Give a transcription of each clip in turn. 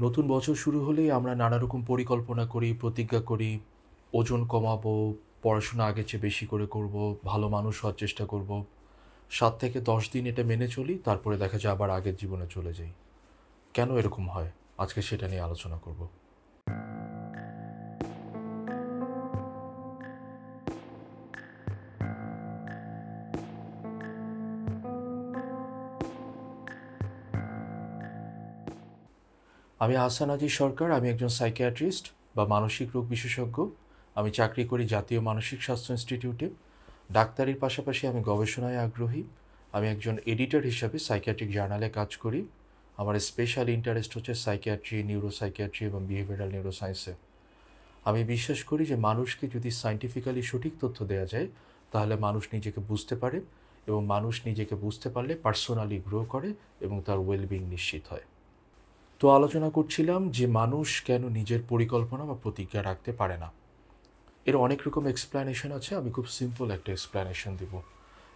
নতুন বছর শুরু হলেই আমরা নানা রকম পরিকল্পনা করি, প্রতিজ্ঞা করি, ওজন কমাবো, পড়াশোনা আগের চেয়ে বেশি করে করব, ভালো মানুষ হওয়ার চেষ্টা করব। সাত থেকে দশ দিন এটা মেনে চলি, তারপরে দেখা যায় আবার আগের জীবনে চলে যাই। কেন এরকম হয়? আজকে সেটা নিয়ে আলোচনা করব। আমি আহসান আজি সরকার, আমি একজন সাইকিয়াট্রিস্ট বা মানসিক রোগ বিশেষজ্ঞ। আমি চাকরি করি জাতীয় মানসিক স্বাস্থ্য ইনস্টিটিউটে। ডাক্তারির পাশাপাশি আমি গবেষণায় আগ্রহী। আমি একজন এডিটর হিসাবে সাইকিয়াট্রিক জার্নালে কাজ করি। আমার স্পেশাল ইন্টারেস্ট হচ্ছে সাইকিয়াট্রি, নিউরোসাইকিয়াট্রি এবং বিহেভিয়ারাল নিউরোসায়েন্সে আমি বিশ্বাস করি যে মানুষকে যদি সাইন্টিফিক্যালি সঠিক তথ্য দেওয়া যায়, তাহলে মানুষ নিজেকে বুঝতে পারে এবং মানুষ নিজেকে বুঝতে পারলে পার্সোনালি গ্রো করে এবং তার ওয়েলবিং নিশ্চিত হয়। তো আলোচনা করছিলাম যে মানুষ কেন নিজের পরিকল্পনা বা প্রতিজ্ঞা রাখতে পারে না। এর অনেক রকম এক্সপ্ল্যানেশন আছে, আমি খুব সিম্পল একটা এক্সপ্ল্যানেশন দেব।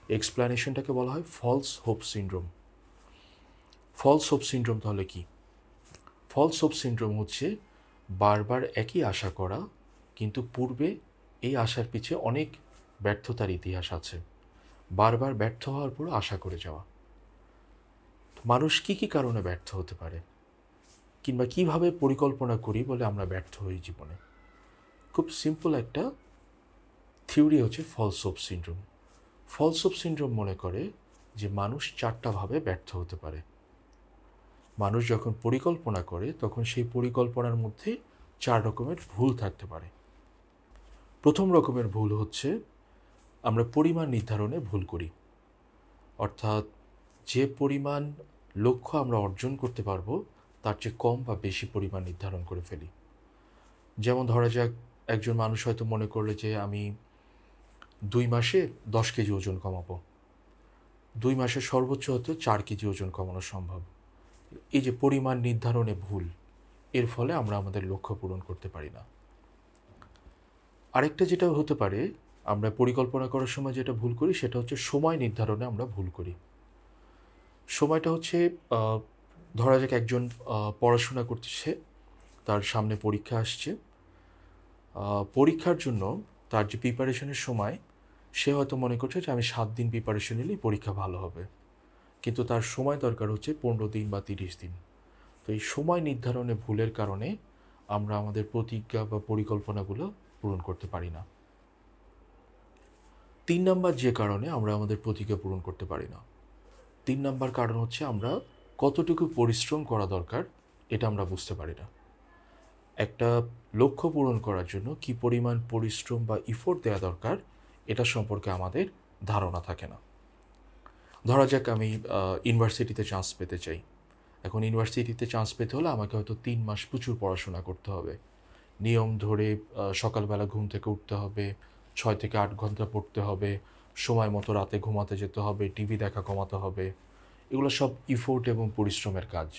এক্সপ্ল্যানেশনটাকে বলা হয় false hope syndrome false hope syndrome তাহলে কি? ফলস হোপ সিনড্রোম হচ্ছে বারবার একই আশা করা, কিন্তু পূর্বে এই আশার পিছে অনেক ব্যর্থতার ইতিহাস আছে। বারবার ব্যর্থ হওয়ার পর আশা করে যাওয়া। মানুষ কি কি কারণে ব্যর্থ হতে পারে? কিংবা কীভাবে পরিকল্পনা করি বলে আমরা ব্যর্থ হই জীবনে? খুব সিম্পল একটা থিওরি হচ্ছে ফলসোপ সিনড্রোম ফলসোপ সিনড্রোম মনে করে যে মানুষ চারটাভাবে ব্যর্থ হতে পারে। মানুষ যখন পরিকল্পনা করে, তখন সেই পরিকল্পনার মধ্যে চার রকমের ভুল থাকতে পারে। প্রথম রকমের ভুল হচ্ছে আমরা পরিমাণ নির্ধারণে ভুল করি। অর্থাৎ যে পরিমাণ লক্ষ্য আমরা অর্জন করতে পারব তার চেয়ে কম বা বেশি পরিমাণ নির্ধারণ করে ফেলি। যেমন ধরা যাক, একজন মানুষ হয়তো মনে করলে যে আমি দুই মাসে দশ কেজি ওজন কমাবো। দুই মাসে সর্বোচ্চ হয়তো চার কেজি ওজন কমানো সম্ভব। এই যে পরিমাণ নির্ধারণে ভুল, এর ফলে আমরা আমাদের লক্ষ্য পূরণ করতে পারি না। আরেকটা যেটা হতে পারে, আমরা পরিকল্পনা করার সময় যেটা ভুল করি, সেটা হচ্ছে সময় নির্ধারণে আমরা ভুল করি। সময়টা হচ্ছে ধরা যাক একজন পড়াশোনা করতেছে, তার সামনে পরীক্ষা আসছে। পরীক্ষার জন্য তার যে প্রিপারেশনের সময়, সে হয়তো মনে করছে যে আমি সাত দিন প্রিপারেশন নিলেই পরীক্ষা ভালো হবে। কিন্তু তার সময় দরকার হচ্ছে পনেরো দিন বা তিরিশ দিন। তো এই সময় নির্ধারণে ভুলের কারণে আমরা আমাদের প্রতিজ্ঞা বা পরিকল্পনাগুলো পূরণ করতে পারি না। তিন নাম্বার যে কারণে আমরা আমাদের প্রতিজ্ঞা পূরণ করতে পারি না। তিন নাম্বার কারণ হচ্ছে আমরা কতটুকু পরিশ্রম করা দরকার, এটা আমরা বুঝতে পারি না। একটা লক্ষ্য পূরণ করার জন্য কি পরিমাণ পরিশ্রম বা ইফোর্ট দেওয়া দরকার, এটা সম্পর্কে আমাদের ধারণা থাকে না। ধরা যাক আমি ইউনিভার্সিটিতে চান্স পেতে চাই। এখন ইউনিভার্সিটিতে চান্স পেতে হলে আমাকে হয়তো তিন মাস প্রচুর পড়াশোনা করতে হবে। নিয়ম ধরে সকালবেলা ঘুম থেকে উঠতে হবে, ছয় থেকে আট ঘণ্টা পড়তে হবে, সময় মতো রাতে ঘুমাতে যেতে হবে টিভি দেখা কমাতে হবে। এগুলো সব ইফোর্ট এবং পরিশ্রমের কাজ।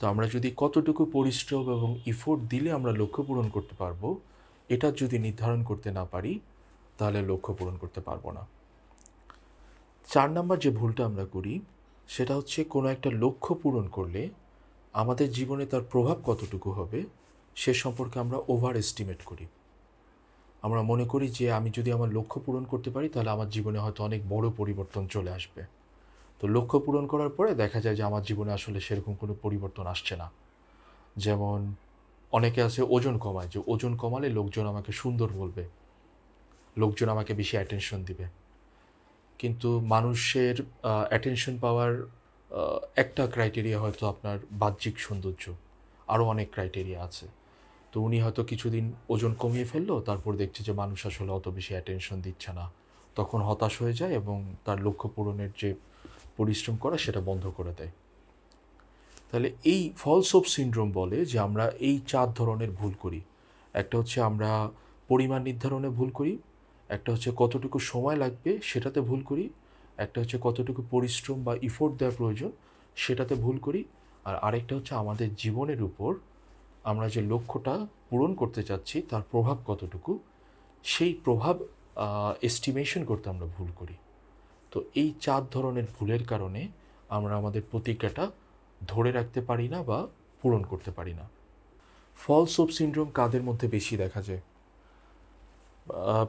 তো আমরা যদি কতটুকু পরিশ্রম এবং ইফোর্ট দিলে আমরা লক্ষ্য পূরণ করতে পারব, এটা যদি নির্ধারণ করতে না পারি, তাহলে লক্ষ্য পূরণ করতে পারব না। চার নাম্বার যে ভুলটা আমরা করি, সেটা হচ্ছে কোনো একটা লক্ষ্য পূরণ করলে আমাদের জীবনে তার প্রভাব কতটুকু হবে, সে সম্পর্কে আমরা ওভার এস্টিমেট করি। আমরা মনে করি যে আমি যদি আমার লক্ষ্য পূরণ করতে পারি, তাহলে আমার জীবনে হয়তো অনেক বড় পরিবর্তন চলে আসবে। তো লক্ষ্য পূরণ করার পরে দেখা যায় যে আমার জীবনে আসলে সেরকম কোনো পরিবর্তন আসছে না। যেমন অনেকে আছে ওজন কমায়, যে ওজন কমালে লোকজন আমাকে সুন্দর বলবে, লোকজন আমাকে বেশি অ্যাটেনশন দিবে। কিন্তু মানুষের অ্যাটেনশন পাওয়ার একটা ক্রাইটেরিয়া হয়তো আপনার বাহ্যিক সৌন্দর্য আরও অনেক ক্রাইটেরিয়া আছে। তো উনি হয়তো কিছুদিন ওজন কমিয়ে ফেলল, তারপর দেখছে যে মানুষ আসলে অত বেশি অ্যাটেনশন দিচ্ছে না। তখন হতাশ হয়ে যায় এবং তার লক্ষ্য পূরণের যে পরিশ্রম করা সেটা বন্ধ করে দেয়। তাহলে এই ফলস অফ সিনড্রোম বলে যে আমরা এই চার ধরনের ভুল করি। একটা হচ্ছে আমরা পরিমাণ নির্ধারণে ভুল করি, একটা হচ্ছে কতটুকু সময় লাগবে সেটাতে ভুল করি, একটা হচ্ছে কতটুকু পরিশ্রম বা ইফোর্ট দেওয়ার প্রয়োজন সেটাতে ভুল করি, আর আরেকটা হচ্ছে আমাদের জীবনের উপর আমরা যে লক্ষ্যটা পূরণ করতে চাচ্ছি তার প্রভাব কতটুকু, সেই প্রভাব এস্টিমেশন করতে আমরা ভুল করি। তো এই চার ধরনের ভুলের কারণে আমরা আমাদের প্রতিজ্ঞাটা ধরে রাখতে পারি না বা পূরণ করতে পারি না। ফলস হোপ সিন্ড্রোম কাদের মধ্যে বেশি দেখা যায়?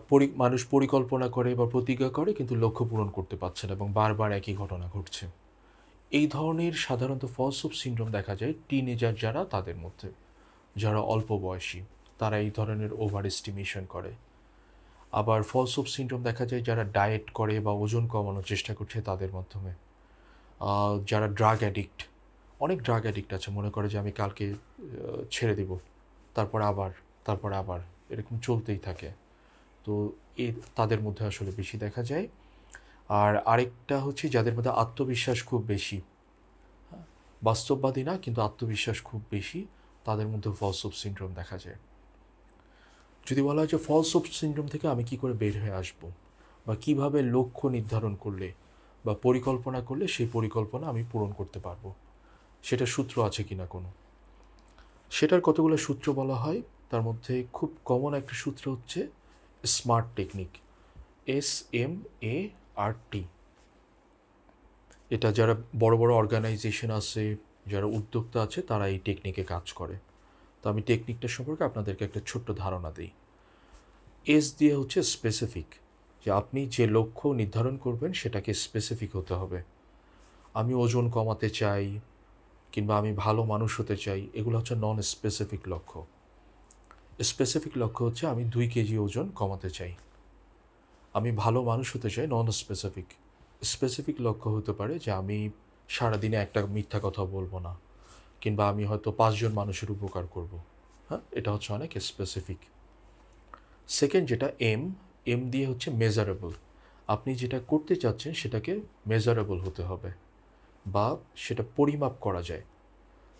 পরি- মানুষ পরিকল্পনা করে বা প্রতিজ্ঞা করে কিন্তু লক্ষ্য পূরণ করতে পারছে না এবং বারবার একই ঘটনা ঘটছে। এই ধরনের সাধারণত ফলস হোপ সিন্ড্রোম দেখা যায় টিনেজার যারা তাদের মধ্যে। যারা অল্প বয়সী, তারা এই ধরনের ওভার এস্টিমেশন করে। আবার ফলস হোপ সিনড্রোম দেখা যায় যারা ডায়েট করে বা ওজন কমানোর চেষ্টা করছে তাদের মাধ্যমে। যারা ড্রাগ অ্যাডিক্ট অনেক ড্রাগ অ্যাডিক্ট আছে মনে করে যে আমি কালকে ছেড়ে দিব তারপর আবার তারপর আবার এরকম চলতেই থাকে। তো এ তাদের মধ্যে আসলে বেশি দেখা যায়। আর আরেকটা হচ্ছে যাদের মধ্যে আত্মবিশ্বাস খুব বেশি। হ্যাঁ, বাস্তববাদী না কিন্তু আত্মবিশ্বাস খুব বেশি তাদের মধ্যে ফলস অফ সিনড্রোম দেখা যায়। যদি বলা হয় যে ফলস অফ সিনড্রোম থেকে আমি কি করে বের হয়ে আসব? বা কীভাবে লক্ষ্য নির্ধারণ করলে বা পরিকল্পনা করলে সেই পরিকল্পনা আমি পূরণ করতে পারব? সেটা সূত্র আছে কিনা কোনো? সেটার কতগুলো সূত্র বলা হয়? তার মধ্যে খুব কমন একটা সূত্র হচ্ছে smart technique S M A R T এটা যারা বড় বড় অর্গানাইজেশন আছে, যারা উদ্যোক্তা আছে, তারা এই টেকনিকে কাজ করে। তো আমি টেকনিকটা সম্পর্কে আপনাদেরকে একটা ছোট্ট ধারণা দিই। এস দিয়ে হচ্ছে স্পেসিফিক যে আপনি যে লক্ষ্য নির্ধারণ করবেন সেটাকে স্পেসিফিক হতে হবে। আমি ওজন কমাতে চাই, কিংবা আমি ভালো মানুষ হতে চাই, এগুলো হচ্ছে নন স্পেসিফিক লক্ষ্য। স্পেসিফিক লক্ষ্য হচ্ছে আমি দুই কেজি ওজন কমাতে চাই। আমি ভালো মানুষ হতে চাই নন স্পেসিফিক স্পেসিফিক লক্ষ্য হতে পারে যে আমি সারাদিনে একটা মিথ্যা কথা বলব না। কিংবা আমি হয়তো পাঁচজন মানুষের উপকার করব। হ্যাঁ? এটা হচ্ছে অনেক স্পেসিফিক সেকেন্ড যেটা এম এম দিয়ে হচ্ছে মেজারেবল আপনি যেটা করতে চাচ্ছেন সেটাকে মেজারেবল হতে হবে বা সেটা পরিমাপ করা যায়।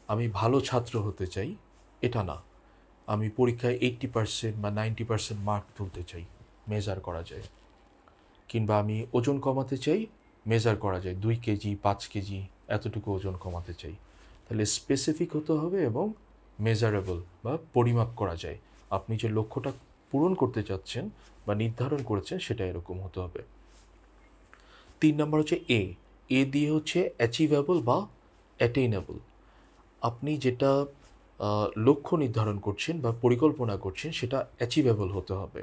আমি ভালো ছাত্র হতে চাই, এটা না। আমি পরীক্ষায় এইট্টি পার্সেন্ট বা নাইনটি পার্সেন্ট মার্ক তুলতে চাই মেজার করা যায়। কিংবা আমি ওজন কমাতে চাই মেজার করা যায়। দুই কেজি, পাঁচ কেজি, এতটুকু ওজন কমাতে চাই। তাহলে স্পেসিফিক হতে হবে এবং মেজারেবল বা পরিমাপ করা যায়। আপনি যে লক্ষ্যটা পূরণ করতে চাচ্ছেন বা নির্ধারণ করেছেন সেটা এরকম হতে হবে। তিন নম্বর হচ্ছে এ এ দিয়ে হচ্ছে অ্যাচিভেবল বা অ্যাটেইনেবল আপনি যেটা লক্ষ্য নির্ধারণ করছেন বা পরিকল্পনা করছেন সেটা অ্যাচিভেবল হতে হবে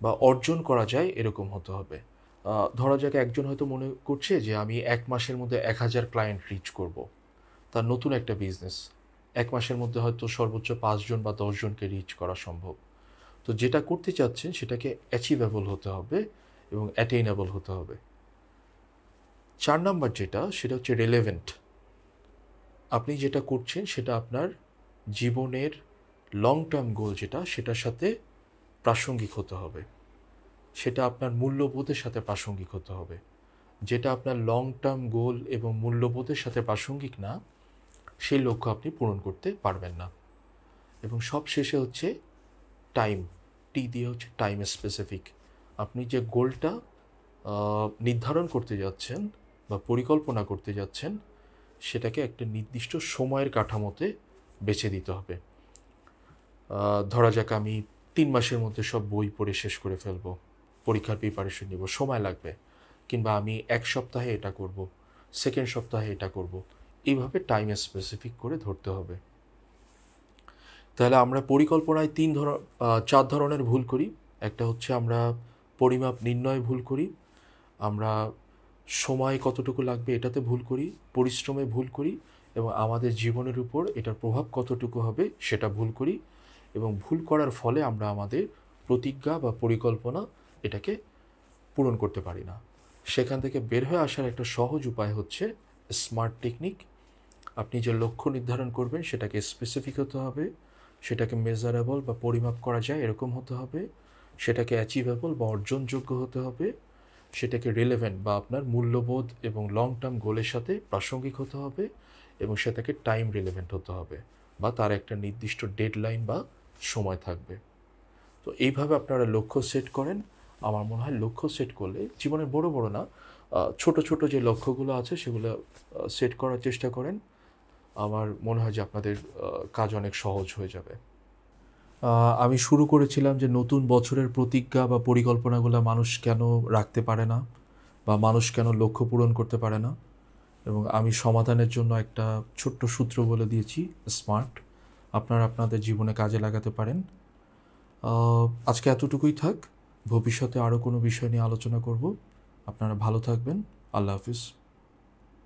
বা অর্জন করা যায় এরকম হতে হবে। ধরা যাক একজন হয়তো মনে করছে যে আমি এক মাসের মধ্যে এক হাজার ক্লায়েন্ট রিচ করব। তার নতুন একটা বিজনেস এক মাসের মধ্যে হয়তো সর্বোচ্চ পাঁচজন বা দশজনকে রিচ করা সম্ভব। তো যেটা করতে চাচ্ছেন, সেটাকে অ্যাচিভেবল হতে হবে এবং অ্যাটেইনেবল হতে হবে। চার নাম্বার যেটা, সেটা হচ্ছে রেলেভেন্ট আপনি যেটা করছেন, সেটা আপনার জীবনের লং টার্ম গোল যেটা, সেটার সাথে প্রাসঙ্গিক হতে হবে। সেটা আপনার মূল্যবোধের সাথে প্রাসঙ্গিক হতে হবে। যেটা আপনার লং টার্ম গোল এবং মূল্যবোধের সাথে প্রাসঙ্গিক না সেই লক্ষ্য আপনি পূরণ করতে পারবেন না। এবং সব শেষে হচ্ছে টাইম টি দিয়ে হচ্ছে টাইম স্পেসিফিক আপনি যে গোলটা নির্ধারণ করতে যাচ্ছেন বা পরিকল্পনা করতে যাচ্ছেন, সেটাকে একটা নির্দিষ্ট সময়ের কাঠামোতে বেছে দিতে হবে। ধরা যাক আমি তিন মাসের মধ্যে সব বই পড়ে শেষ করে ফেলব, পরীক্ষার প্রিপারেশন নিব, সময় লাগবে, কিংবা আমি এক সপ্তাহে এটা করব সেকেন্ড সপ্তাহে এটা করব। এইভাবে টাইম স্পেসিফিক করে ধরতে হবে। তাহলে আমরা পরিকল্পনায় তিন ধর চার ধরনের ভুল করি। একটা হচ্ছে আমরা পরিমাপ নির্ণয়ে ভুল করি। আমরা সময় কতটুকু লাগবে এটাতে ভুল করি, পরিশ্রমে ভুল করি এবং আমাদের জীবনের উপর এটার প্রভাব কতটুকু হবে সেটা ভুল করি এবং ভুল করার ফলে আমরা আমাদের প্রতিজ্ঞা বা পরিকল্পনা এটাকে পূরণ করতে পারি না। সেখান থেকে বের হয়ে আসার একটা সহজ উপায় হচ্ছে স্মার্ট টেকনিক আপনি যে লক্ষ্য নির্ধারণ করবেন, সেটাকে স্পেসিফিক হতে হবে, সেটাকে মেজারেবল বা পরিমাপ করা যায় এরকম হতে হবে, সেটাকে অ্যাচিভেবল বা অর্জনযোগ্য হতে হবে, সেটাকে রিলেভেন্ট বা আপনার মূল্যবোধ এবং লং টার্ম গোলের সাথে প্রাসঙ্গিক হতে হবে এবং সেটাকে টাইম রিলেভেন্ট হতে হবে বা তার একটা নির্দিষ্ট ডেডলাইন বা সময় থাকবে। তো এইভাবে আপনারা লক্ষ্য সেট করেন। আমার মনে হয় লক্ষ্য সেট করলে, জীবনের বড় বড় না ছোট ছোট যে লক্ষ্যগুলো আছে সেগুলো সেট করার চেষ্টা করেন। আমার মনে হয় যে আপনাদের কাজ অনেক সহজ হয়ে যাবে। আমি শুরু করেছিলাম যে নতুন বছরের প্রতিজ্ঞা বা পরিকল্পনাগুলো মানুষ কেন রাখতে পারে না বা মানুষ কেন লক্ষ্য পূরণ করতে পারে না। এবং আমি সমাধানের জন্য একটা ছোট্ট সূত্র বলে দিয়েছি, স্মার্ট। আপনারা আপনাদের জীবনে কাজে লাগাতে পারেন। আজকে এতটুকুই থাক। ভবিষ্যতে আরও কোনো বিষয় নিয়ে আলোচনা করব। আপনারা ভালো থাকবেন। আল্লাহ হাফিজ।